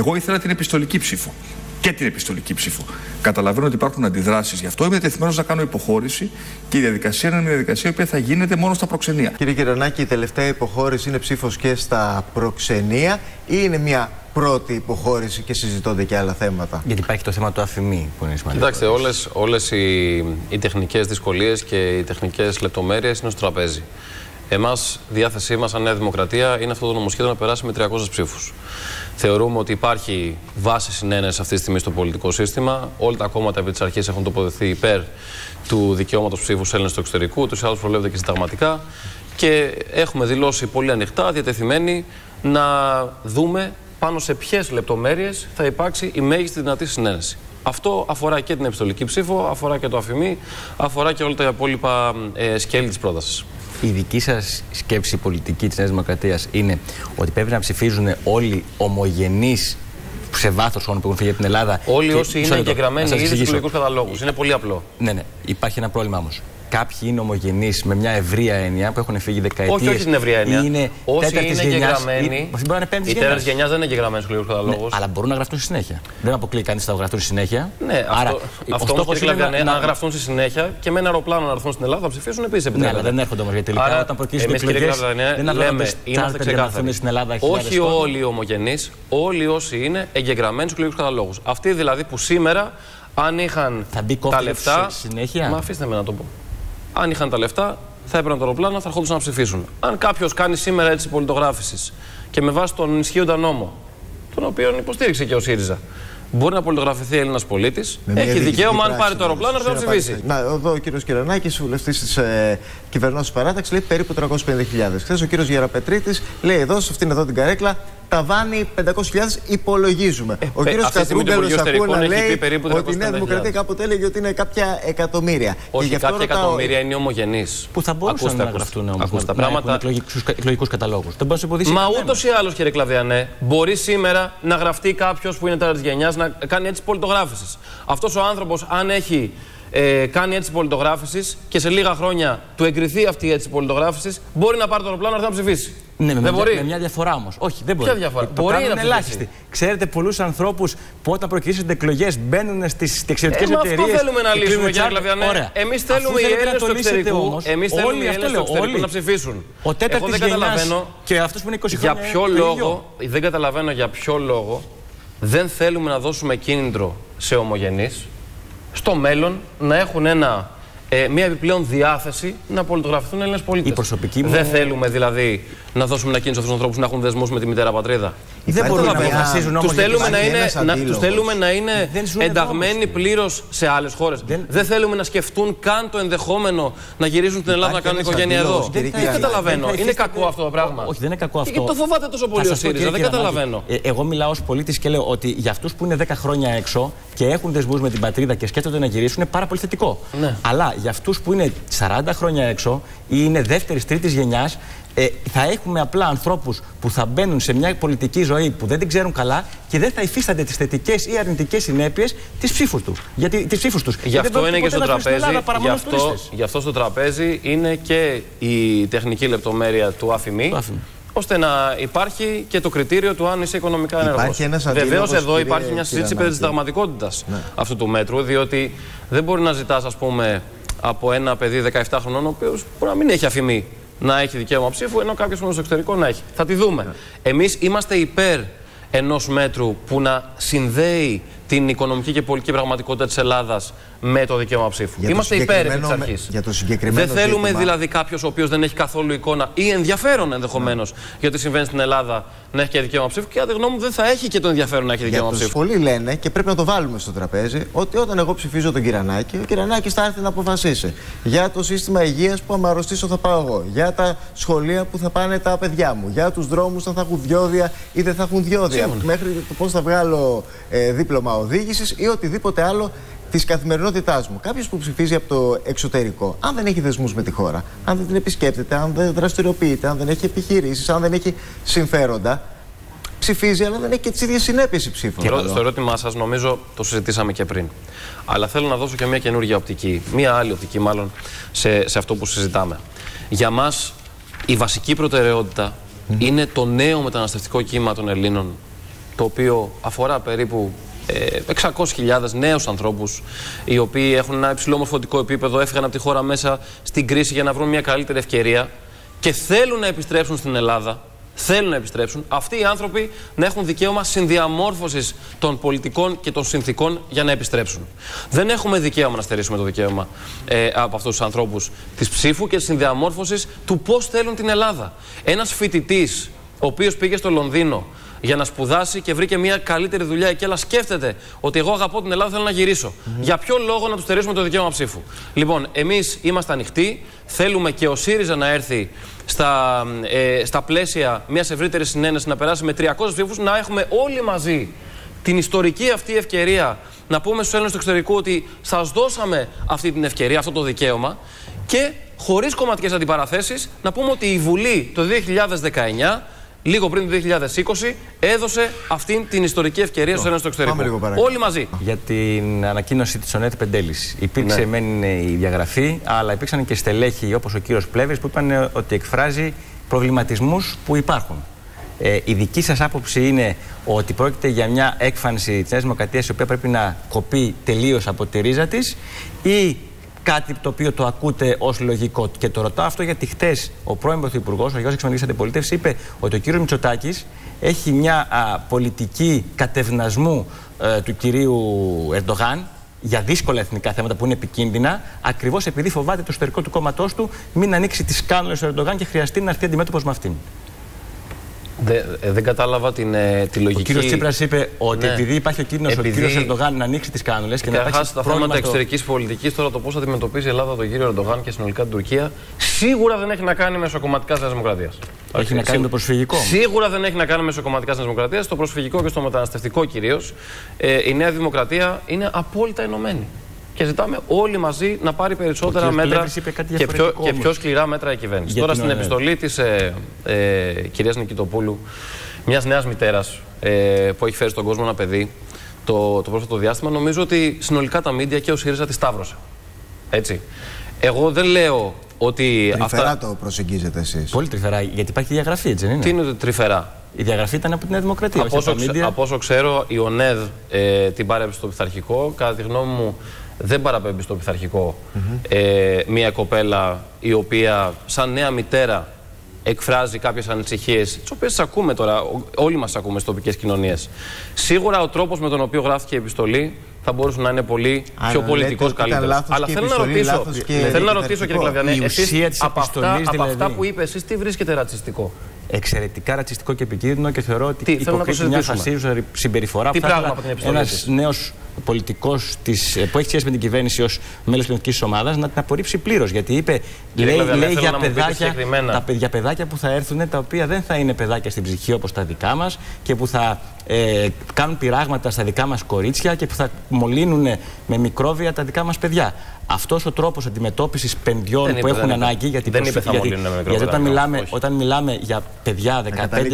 Εγώ ήθελα την επιστολική ψήφο και την επιστολική ψήφο. Καταλαβαίνω ότι υπάρχουν αντιδράσεις γι' αυτό. Είμαι τεθειμένο να κάνω υποχώρηση και η διαδικασία είναι μια διαδικασία που θα γίνεται μόνο στα προξενία. Κύριε Κυρανάκη, η τελευταία υποχώρηση είναι ψήφος και στα προξενία ή είναι μια πρώτη υποχώρηση και συζητώνται και άλλα θέματα; Γιατί υπάρχει το θέμα του αφημί που είναι σημαντικό. Κοιτάξτε, όλες, όλες οι, οι τεχνικές δυσκολίες και οι τεχνικές λεπτομέρειες είναι στο τραπέζι. Εμάς, διάθεσή μας, σαν Νέα Δημοκρατία, είναι αυτό το νομοσχέδιο να περάσει με 300 ψήφους. Θεωρούμε ότι υπάρχει βάση συνένεση αυτή τη στιγμή στο πολιτικό σύστημα. Όλα τα κόμματα επί της αρχής έχουν τοποθετηθεί υπέρ του δικαιώματος ψήφου σε Έλληνες του εξωτερικού, τους άλλους προβλέπεται και συνταγματικά. Και έχουμε δηλώσει πολύ ανοιχτά, διατεθειμένοι να δούμε πάνω σε ποιες λεπτομέρειες θα υπάρξει η μέγιστη δυνατή συνένεση. Αυτό αφορά και την επιστολική ψήφο, αφορά και το αφημί, αφορά και όλα τα υπόλοιπα ε, σκέλη της πρότασης. Η δική σας σκέψη πολιτική της Νέας Δημοκρατίας είναι ότι πρέπει να ψηφίζουν όλοι ομογενείς σε βάθος χρόνου που έχουν φύγει από την Ελλάδα. Όλοι και- όσοι Μισό είναι λεπτό, εγγεγραμμένοι να σας ήδη στους εξηγήσω. εκλογικούς καταλόγους. Είναι πολύ απλό. Ναι, ναι. Υπάρχει ένα πρόβλημα όμως. Κάποιοι είναι ομογενείς με μια ευρεία έννοια που έχουν φύγει δεκαετίες. Όχι, όχι την ευρεία έννοια. Είναι Όσοι τέταρτης είναι γενιάς, εγγεγραμμένοι. ή- Μπορεί να είναι πέμπτης Οι γενιάς. τέταρτη γενιάς δεν είναι εγγεγραμμένοι στου εκλογικού καταλόγους. Αλλά μπορούν να γραφτούν στη συνέχεια. Δεν αποκλείει κανείς να γραφτούν στη συνέχεια. Ναι, Άρα, αυτό, ο αυτό όμως, στόχος κύριε είναι Κλαβιανέ, αν γραφτούν στη συνέχεια και με ένα αεροπλάνο να έρθουν στην Ελλάδα θα ψηφίσουν επίσης Ναι, επιτρέπεται. αλλά δεν έρχονται όμως γιατί τελικά Άρα, όταν προκύψουν οι εμείς, κύριε εκλογέ. Κλαβιανέ, Δεν λέμε, λέμε είμαστε να έρθουν ξεκάθαροι. στην Ελλάδα Όχι χιλιάδες κόσμοι. όλοι οι ομογενείς, όλοι όσοι είναι εγγεγραμμένοι στους εκλογικού καταλόγους. Αυτοί δηλαδή που σήμερα, αν είχαν Θα μπει τα κόκκινο λεφτά. στη συνέχεια; Μα αφήστε με να το πω. Αν είχαν τα λεφτά, θα έπαιρναν το αεροπλάνο, θα ερχόντουσαν να ψηφίσουν. Αν κάποιος κάνει σήμερα έτσι πολιτογράφησης και με βάση τον ισχύοντα νόμο, τον οποίο υποστήριξε και ο ΣΥΡΙΖΑ, μπορεί να πολιτογραφηθεί Έλληνας πολίτης, Με μια έχει διοικητική δικαίωμα, αν πράξη, πάρει το αεροπλάνο, να έρθει να στην απάντηση. ψηφίσει. Να, εδώ ο κύριος Κυρανάκη, βουλευτής της ε, κυβερνώσης παράταξης, λέει περίπου 350.000. Χθες ο κύριος Γεραπετρίτης λέει εδώ, σε αυτήν εδώ την καρέκλα, ταβάνι 500.000 υπολογίζουμε. ο πε- κύριος αυτή τη στιγμή το Κατρούγκαλο Υπουργείο ακούω να Εσωτερικών έχει λέει πει περίπου ότι η Νέα 350.000. Δημοκρατία κάποτε έλεγε ότι είναι κάποια εκατομμύρια. Και Όχι, γι' αυτό κάποια ρωτάω- εκατομμύρια είναι ομογενείς. Που θα μπορούσαν να γραφτούν όμως. Ακούστε, τα πράγματα. εκλογικού καταλόγους. Δεν μπορείς να σε εμποδίσει. Μα κανένας. ούτως ή άλλως, κύριε Κλαβιανέ, μπορεί σήμερα να γραφτεί κάποιος που είναι τέταρτη γενιάς να κάνει έτσι πολιτογράφησης. Αυτός ο άνθρωπος, αν έχει ε, κάνει έτσι πολιτογράφησης και σε λίγα χρόνια του εγκριθεί αυτή η έτσι πολιτογράφησης, μπορεί να πάρει το αεροπλάνο να έρθει να ψηφίσει. Ναι, με, δεν μια, μπορεί. με μια διαφορά όμως. Όχι, δεν μπορεί. Ποια διαφορά; Το Μπορεί κάνουν να ελάχιστοι. ψηφίσει. Ξέρετε πολλούς ανθρώπους που όταν προκυρήσονται εκλογές μπαίνουν στις εξαιρετικέ Ε, μα αυτό εταιρείες. θέλουμε να λύσουμε, κύριε Κλαβιανέ. Εμείς θέλουμε οι Έλληνες του εξωτερικού, εμείς θέλουμε οι Έλληνες του εξωτερικού να ψηφίσουν. Ο Εγώ τέταρτη δεν γενιάς καταλαβαίνω και αυτός που είναι 20 για χρόνια. ποιο το ίδιο. λόγο, δεν καταλαβαίνω για ποιο λόγο δεν θέλουμε να δώσουμε κίνητρο σε ομογενείς στο μέλλον να έχουν ένα, ε, μια επιπλέον διάθεση να πολιτογραφηθούν Έλληνες πολίτες. Η προσωπική μου- Δεν θέλουμε δηλαδή να δώσουμε ένα κίνητρο σε αυτούς τους ανθρώπους να έχουν δεσμούς με τη μητέρα πατρίδα. Δεν Υπάρχει μπορούν να μια- αποφασίζουν όμως. Τους θέλουμε, να υπάρχει είναι, ένας να, τους αντίλογος. θέλουμε να είναι Δεν ζουν εδώ ενταγμένοι όμως. πλήρως σε άλλες χώρες. Δεν... Δεν- θέλουμε να σκεφτούν καν το ενδεχόμενο να γυρίσουν στην Ελλάδα να Υπάρχει κάνουν ένας οικογένεια εδώ. αντίλογος, Δεν, κύριε δεν Κυριακάκη. καταλαβαίνω. Δεν θα Είναι υφίσταται- κακό αυτό το πράγμα. Όχι, δεν είναι κακό αυτό. Και το φοβάται τόσο πολύ Θα ο σας πω, ΣΥΡΙΖΑ. κύριε Δεν Κυρανάκη, καταλαβαίνω. ε, εγώ μιλάω ως πολίτης και λέω ότι για αυτούς που είναι 10 χρόνια έξω και έχουν δεσμούς με την πατρίδα και σκέφτονται να γυρίσουν είναι πάρα πολύ θετικό. Ναι. Αλλά για αυτούς που είναι 40 χρόνια έξω ή είναι δεύτερη-τρίτη γενιάς, ε, θα έχουμε απλά ανθρώπους που θα μπαίνουν σε μια πολιτική ζωή που δεν την ξέρουν καλά και δεν θα υφίστανται τις θετικές ή αρνητικές συνέπειες της ψήφους τους. Γιατί τις ψήφους τους. Γι' Γιατί αυτό δεν είναι και πρόκειται στο ποτέ να φέρουν στην τραπέζι. Ελλάδα παρά Γι' μόνο αυτό, τουρίστες. γι' αυτό στο τραπέζι είναι και η τεχνική λεπτομέρεια του αφημί. Του αφημί. ώστε να υπάρχει και το κριτήριο του αν είσαι οικονομικά ενεργός. Υπάρχει ένας Βεβαίως αντίλογος, εδώ κύριε υπάρχει μια συζήτηση περί της Κυρανάκη. συνταγματικότητα αυτού του μέτρου, διότι δεν μπορεί να ζητάς, ας πούμε, από ένα παιδί 17 χρονών, ο οποίος μπορεί να μην έχει αφημί να έχει δικαίωμα ψήφου, ενώ κάποιος που είναι στο εξωτερικό να έχει. Θα τη δούμε. Εμείς είμαστε υπέρ ενός μέτρου που να συνδέει την οικονομική και πολιτική πραγματικότητα της Ελλάδας με το δικαίωμα ψήφου. Για το Είμαστε υπέρ επί της συγκεκριμένο με- αρχής. για το συγκεκριμένο Δεν θέλουμε ζήτημα. δηλαδή κάποιος ο οποίος δεν έχει καθόλου εικόνα ή ενδιαφέρον ενδεχομένως για τι συμβαίνει στην Ελλάδα να έχει και δικαίωμα ψήφου και κατά τη γνώμη μου δεν θα έχει και το ενδιαφέρον να έχει Για δικαίωμα τους ψήφου. πολλοί λένε και πρέπει να το βάλουμε στο τραπέζι ότι όταν εγώ ψηφίζω τον Κυρανάκη, ο Κυρανάκης θα έρθει να αποφασίσει για το σύστημα υγείας που άμα αρρωστήσω θα πάω εγώ, για τα σχολεία που θα πάνε τα παιδιά μου, για τους δρόμους αν θα έχουν διόδια ή δεν θα έχουν διόδια, μέχρι το πώς θα βγάλω ε, δίπλωμα οδήγησης ή οτιδήποτε άλλο της καθημερινότητάς μου. Κάποιος που ψηφίζει από το εξωτερικό, αν δεν έχει δεσμούς με τη χώρα, αν δεν την επισκέπτεται, αν δεν δραστηριοποιείται, αν δεν έχει επιχειρήσεις, αν δεν έχει συμφέροντα, ψηφίζει, αλλά δεν έχει και τις ίδιες συνέπειες η ψήφος. Στο, στο ερώτημά σας, νομίζω το συζητήσαμε και πριν. Αλλά θέλω να δώσω και μια καινούργια οπτική, μια άλλη οπτική μάλλον, σε, σε αυτό που συζητάμε. Για μας, η βασική προτεραιότητα είναι το νέο μεταναστευτικό κύμα των Ελλήνων το οποίο αφορά περίπου ε, 600.000 νέους ανθρώπους οι οποίοι έχουν ένα υψηλό μορφωτικό επίπεδο, έφυγαν από τη χώρα μέσα στην κρίση για να βρουν μια καλύτερη ευκαιρία και θέλουν να επιστρέψουν στην Ελλάδα θέλουν να επιστρέψουν, αυτοί οι άνθρωποι να έχουν δικαίωμα συνδιαμόρφωσης των πολιτικών και των συνθήκων για να επιστρέψουν. Δεν έχουμε δικαίωμα να στερήσουμε το δικαίωμα ε, από αυτούς τους ανθρώπους της ψήφου και της συνδιαμόρφωσης του πώς θέλουν την Ελλάδα. Ένας φοιτητής, ο οποίος πήγε στο Λονδίνο για να σπουδάσει και βρήκε μια καλύτερη δουλειά εκεί, αλλά σκέφτεται ότι εγώ αγαπώ την Ελλάδα, θέλω να γυρίσω. Για ποιο λόγο να τους στερήσουμε το δικαίωμα ψήφου; Λοιπόν, εμείς είμαστε ανοιχτοί. Θέλουμε και ο ΣΥΡΙΖΑ να έρθει στα, ε, στα πλαίσια μιας ευρύτερης συνένεσης να περάσει με 300 ψήφους, να έχουμε όλοι μαζί την ιστορική αυτή ευκαιρία να πούμε στους Έλληνες του εξωτερικού ότι σας δώσαμε αυτή την ευκαιρία, αυτό το δικαίωμα και χωρίς κομματικές αντιπαραθέσεις να πούμε ότι η Βουλή το 2019 λίγο πριν το 2020, έδωσε αυτήν την ιστορική ευκαιρία στου Έλληνε του εξωτερικού. Όλοι μαζί. Για την ανακοίνωση της Ονέτ Πεντέλης. Υπήρξε ναι. μεν η διαγραφή, αλλά υπήρξαν και στελέχοι όπως ο κύριος Πλεύρης που είπαν ότι εκφράζει προβληματισμούς που υπάρχουν. Ε, η δική σας άποψη είναι ότι πρόκειται για μια έκφανση της Νέας Δημοκρατίας η οποία πρέπει να κοπεί τελείως από τη ρίζα της ή κάτι το οποίο το ακούτε ως λογικό. Και το ρωτάω αυτό γιατί χτες ο πρώην Πρωθυπουργός, ο Γιώργος Εξωτερική Αντιπολίτευσης, είπε ότι ο κύριος Μητσοτάκης έχει μια πολιτική κατευνασμού ε, του κυρίου Ερντογάν για δύσκολα εθνικά θέματα που είναι επικίνδυνα, ακριβώς επειδή φοβάται το εσωτερικό του κόμματός του μην ανοίξει τις κάνουλε του Ερντογάν και χρειαστεί να έρθει αντιμέτωπος με αυτήν. Ε, δεν κατάλαβα την, ε, τη λογική. Ο κύριος Τσίπρας είπε ότι ναι. επειδή υπάρχει ο κίνδυνο επειδή... ο κύριος Ερντογάν να ανοίξει τις κάνουλες και, και να υπάρξει. τα θέματα εξωτερικής πολιτικής, τώρα το πώς αντιμετωπίζει η Ελλάδα τον κύριο Ερντογάν και συνολικά την Τουρκία, σίγουρα δεν έχει να κάνει με εσωκομματικά τη Δημοκρατίας. Έχει να κάνει με το προσφυγικό. Σίγουρα δεν έχει να κάνει με εσωκομματικά τη Δημοκρατίας. Στο προσφυγικό και στο μεταναστευτικό κυρίως. Ε, η Νέα Δημοκρατία είναι απόλυτα ενωμένη και ζητάμε όλοι μαζί να πάρει περισσότερα μέτρα και πιο, και πιο σκληρά μέτρα η κυβέρνηση. Τώρα στην επιστολή της ε, ε, κυρίας Νικητοπούλου, μιας νέας μητέρας ε, που έχει φέρει στον κόσμο ένα παιδί το, το πρόσφατο διάστημα, νομίζω ότι συνολικά τα μίντια και ο ΣΥΡΙΖΑ τη σταύρωσε. Έτσι. Εγώ δεν λέω ότι. Τρυφερά αυτά... το προσεγγίζετε εσείς. Πολύ τρυφερά, γιατί υπάρχει διαγραφή, έτσι δεν είναι; Τι είναι τρυφερά; Η διαγραφή ήταν από την Νέα Δημοκρατία. Από, όσο, από όσο ξέρω, η ΟΝΕΔ ε, την πάρε στο πειθαρχικό. Κατά τη γνώμη μου, δεν παραπέμπει στο πειθαρχικό ε, μια κοπέλα η οποία σαν νέα μητέρα εκφράζει κάποιες ανησυχίες, τις οποίες τις ακούμε τώρα, όλοι μας ακούμε στις τοπικές κοινωνίες. Σίγουρα ο τρόπος με τον οποίο γράφτηκε η επιστολή θα μπορούσε να είναι πολύ πιο πολιτικός καλύτερος. Αλλά θέλω να ρωτήσω, θέλω να ρωτήσω κύριε Κλαβιανέ, εσείς από, αυτά, από αυτά δηλαδή. που είπε, εσείς τι βρίσκεται ρατσιστικό; Εξαιρετικά ρατσιστικό και επικίνδυνο και θεωρώ ότι υποκρύπτει μια φασίζουσα συμπεριφορά. Τι πράγμα από την επιστολή Ένας νέος πολιτικός που έχει σχέση με την κυβέρνηση ως μέλος της Εθνική Ομάδας να την απορρίψει πλήρως. Γιατί είπε, λέει, λέει για, παιδάκια, τα παιδιά παιδάκια που θα έρθουν τα οποία δεν θα είναι παιδάκια στην ψυχή όπως τα δικά μας και που θα ε, κάνουν πειράγματα στα δικά μας κορίτσια και που θα μολύνουν με μικρόβια τα δικά μας παιδιά. Αυτός ο τρόπος αντιμετώπισης παιδιών που έχουν ανάγκη. Γιατί, δεν είπε γιατί, γιατί όταν, μιλάμε, όταν μιλάμε για παιδιά 15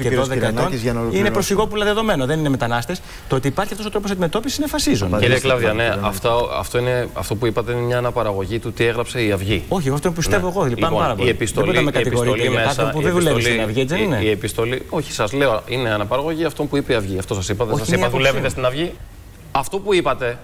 και 12 ετών, είναι προσφυγόπουλα δεδομένο, δεν είναι μετανάστες. Το ότι υπάρχει αυτός ο τρόπος αντιμετώπισης είναι φασίζον. Κύριε Κλάβδια, ναι, αυτό, αυτό, είναι, αυτό που είπατε είναι μια αναπαραγωγή του τι έγραψε η Αυγή. Όχι, αυτό που πιστεύω ναι. εγώ. Λυπάμαι λοιπόν, πάρα πολύ. Η επιστολή, δεν με επιστολή μέσα. που δεν δουλεύει στην Αυγή, έτσι δεν είναι; Η επιστολή, όχι, σας λέω, είναι αναπαραγωγή αυτό που είπε η Αυγή. Αυτό σας είπα. Δεν σας είπα, δουλεύετε στην Αυγή. Αυτό που είπατε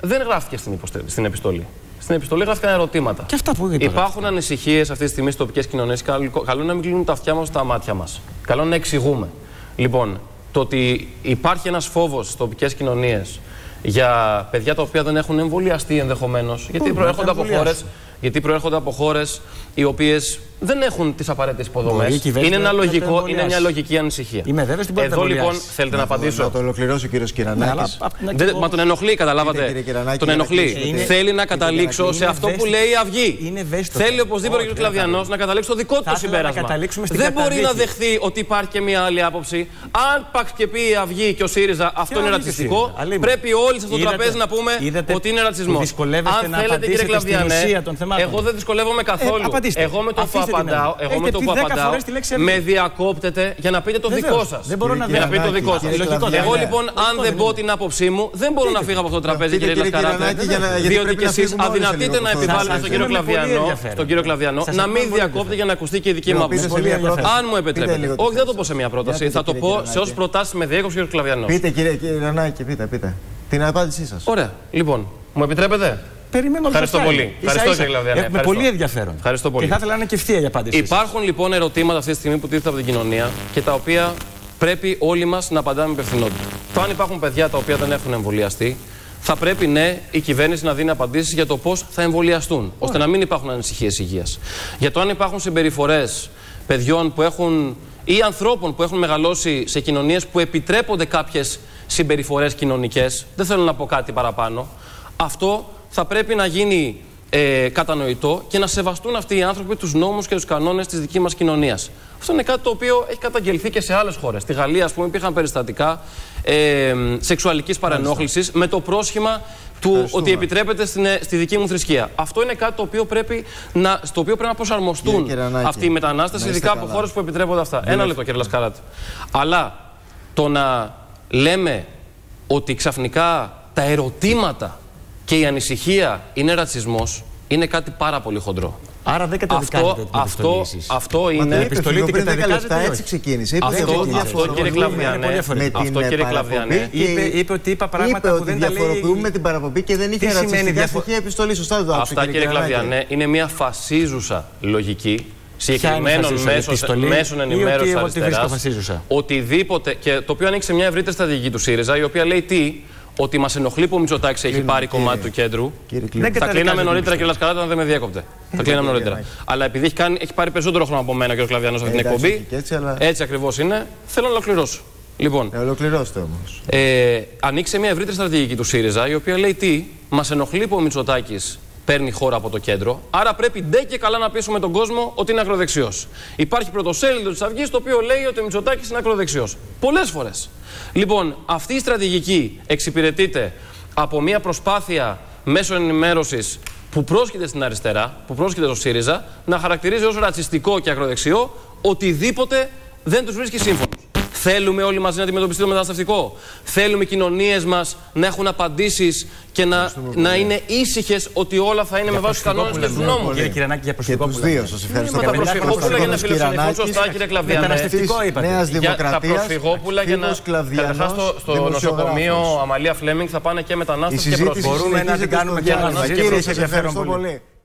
δεν γράφτηκε στην επιστολή. Στην επιστολή γράφτηκαν ερωτήματα. Και αυτά που είπα. Υπάρχουν ανησυχίες αυτή τη στιγμή στις τοπικές κοινωνίες. Καλό να μην κλείνουν τα αυτιά μας στα μάτια μας. Καλό να εξηγούμε. Λοιπόν, το ότι υπάρχει ένας φόβος στις τοπικές κοινωνίες για παιδιά τα οποία δεν έχουν εμβολιαστεί ενδεχομένως, γιατί προέρχονται από χώρες γιατί προέρχονται από χώρες οι οποίες δεν έχουν τις απαραίτητες υποδομές. Είναι, ένα λογικό, είναι μια λογική ανησυχία. Είμαι βέβαιος ότι Εδώ λοιπόν θέλετε να, να απαντήσω. Να το ολοκληρώσει ο κύριος Κυρανάκης. Ναι, μα τον ενοχλεί, καταλάβατε. Τον ενοχλεί. Θέλει να καταλήξω σε αυτό που λέει η Αυγή. Θέλει οπωσδήποτε ο κύριος Κλαβιανός να καταλήξει το δικό του συμπέρασμα. Δεν μπορεί να δεχθεί ότι υπάρχει και μια άλλη άποψη. Αν παξ και πει η Αυγή και ο ΣΥΡΙΖΑ αυτό είναι ρατσιστικό, πρέπει όλοι σε αυτό το τραπέζι να πούμε ότι είναι ρατσισμός. Αν θέλετε κύριε Κλαβιανέ θεμάτων. Εγώ δεν δυσκολεύομαι καθόλου. Ε, απαντήστε. εγώ με το που Αφήστε την απαντάω, άλλη. εγώ με Έχετε το πει που 10 απαντάω, φορές τη λέξη με ευθύνη. διακόπτετε για να πείτε το Βεβαίως. δικό σας. Δεν μπορώ να Για να πείτε το δικό Κύριε σα. Λογικό δεν Εγώ είναι. λοιπόν, αν δεν πω την άποψή μου, δεν μπορώ να φύγω από αυτό το τραπέζι, Πείτε, κύριε κύριε Λασκαράτε. Κυρανάκη, για να- γιατί Διότι πρέπει και να εσείς φύγουμε όλοι σε αδυνατείτε λίγο να από αυτό. επιβάλλετε Σας στον κύριο ακούμε πολύ Κλαβιανό, ενδιαφέρον. στον κύριο Κλαβιανό, Σας να ακούμε μην πολύ διακόπτε ενδιαφέρον. για να ακουστεί και η δική μου Πείτε άποψη. σε μια ενδιαφέρον. πρόταση. Αν μου Πείτε επιτρέπετε. λίγο τι Όχι, δεν το θες. πω σε μια πρόταση. Για Θα πείτε, το πω κύριε σε όσε Κυρανάκη. προτάσει με διέκοψε ο κύριο Κλαβιανό. Πείτε κύριε Κυρανάκη, πείτε, πείτε. Την απάντησή σας. Ωραία. Λοιπόν, μου επιτρέπετε. Περιμένω όλο Ευχαριστώ το πολύ. time. Ευχαριστώ, Ίσα-ίσα. κύριε Κλαβιανέ. Έχουμε Ευχαριστώ. πολύ ενδιαφέρον. Ευχαριστώ πολύ. Και θα ήθελα να είναι και ευθεία η απάντηση. Υπάρχουν λοιπόν ερωτήματα αυτή τη στιγμή που τίθεται από την κοινωνία και τα οποία πρέπει όλοι μας να απαντάμε με υπευθυνότητα. Το αν υπάρχουν παιδιά τα οποία δεν έχουν εμβολιαστεί, θα πρέπει ναι η κυβέρνηση να δίνει απαντήσεις για το πώς θα εμβολιαστούν, ώστε να μην υπάρχουν ανησυχίες υγείας. Για το αν υπάρχουν συμπεριφορές παιδιών που έχουν ή ανθρώπων που έχουν μεγαλώσει σε κοινωνίες που επιτρέπονται κάποιες συμπεριφορές κοινωνικές. Δεν θέλω να πω κάτι παραπάνω. Αυτό θα πρέπει να γίνει ε, κατανοητό και να σεβαστούν αυτοί οι άνθρωποι τους νόμους και τους κανόνες της δικής μας κοινωνίας. Αυτό είναι κάτι το οποίο έχει καταγγελθεί και σε άλλες χώρες. Στη Γαλλία, ας πούμε, υπήρχαν περιστατικά ε, σεξουαλικής παρενόχλησης με το πρόσχημα του ότι επιτρέπεται στην, ε, στη δική μου θρησκεία. Αυτό είναι κάτι το οποίο πρέπει να, στο οποίο πρέπει να προσαρμοστούν Κύριε Κυρανάκη, αυτοί οι μετανάστες, να είστε ειδικά από καλά. χώρες που επιτρέπονται αυτά. Ένα λεπτό, κύριε Λασκαράτη. Αλλά το να λέμε ότι ξαφνικά τα ερωτήματα και η ανησυχία είναι ρατσισμός είναι κάτι πάρα πολύ χοντρό. Άρα δεν καταδικάζετε Αυτό, την αυτό, επιστολή εσείς. αυτό Μα το είναι... είπε επιστολή πριν την 10 λεπτά, καταδικάζετε ή έτσι όχι; ξεκίνησε. Είπε Αυτό- ότι εγώ αυτό, διαφοροποιούμε κύριε Κλαβιανέ, με αυτό, την κύριε παραπομπή Κλαβιανέ. και- Είπε- είπε ότι είπα πράγματα είπε που ότι δεν τα λέει- διαφοροποιούμε την παραπομπή και δεν είχε σημαίνει ρατσιστικά διαφο- στοιχεία επιστολή. Σωστά δεν το άκουσα. Αυτά, κύριε Κυρανάκη. Κλαβιανέ, είναι μια φασίζουσα λογική συγκεκριμένων φασίζουσα, μέσων, επιστολή μέσων ή ότι ενημέρωσης εγώ τη βρίσκω αριστεράς. φασίζουσα; Οτιδήποτε. Και το οποίο ανοίξει σε μια ευρύτερη στρατηγική του ΣΥΡΙΖΑ, η οποία λέει τι, ότι μας ενοχλεί που ο Μητσοτάκης έχει πάρει κομμάτι του κέντρου. Κύριε Δεν Κλαβιανέ. Θα κλείναμε καταδικάζετε νωρίτερα, την κύριε Λασκαράτα, αν δεν με διέκοπτε. Θα κλείναμε νωρίτερα. Αλλά επειδή έχει, κάνει, έχει πάρει περισσότερο χρόνο από μένα και ο Κλαβιανό αυτή την εντάξει, εκπομπή. όχι και έτσι, αλλά- Έτσι ακριβώς είναι. Θέλω να ολοκληρώσω. Λοιπόν, Ε, Ολοκληρώστε όμως. ε, ανοίξει σε μια ευρύτερη στρατηγική του ΣΥΡΙΖΑ, η οποία λέει τι, μας ενοχλεί που ο Μητσοτάκης παίρνει χώρα από το κέντρο, άρα πρέπει ντε και καλά να πείσουμε τον κόσμο ότι είναι ακροδεξιός. Υπάρχει πρωτοσέλιδο της Αυγής το οποίο λέει ότι ο Μητσοτάκης είναι ακροδεξιός. Πολλές φορές. Λοιπόν, αυτή η στρατηγική εξυπηρετείται από μια προσπάθεια μέσω ενημέρωσης που πρόσχεται στην αριστερά, που πρόσχεται στο ΣΥΡΙΖΑ, να χαρακτηρίζει ως ρατσιστικό και ακροδεξιό οτιδήποτε δεν τους βρίσκει σύμφωνο. Θέλουμε όλοι μαζί να αντιμετωπιστεί το μεταναστευτικό. Θέλουμε οι κοινωνίες μας να έχουν απαντήσεις και να, να είναι ήσυχες ότι όλα θα είναι με βάση τους κανόνες και τους νόμους. Κύριε Κυρανάκη, για Και τους προσφυγόπουλα. δύο σας ευχαριστώ Μα τα πολύ. προσφυγόπουλα για να φιλοξενηθούν σωστά, κύριε Κλαβιανέ. Μεταναστευτικό είπατε. Νέας Για τα Δημοκρατίας. προσφυγόπουλα για να. Καταρχάς στο, στο νοσοκομείο Αμαλία Φλέμινγκ θα πάνε και Η μετανάστε και συζήτηση πρόσφυγε. Μπορούμε να την συνεχίζεται κάνουμε στο και διάλειμμα. άλλα. Κύριε,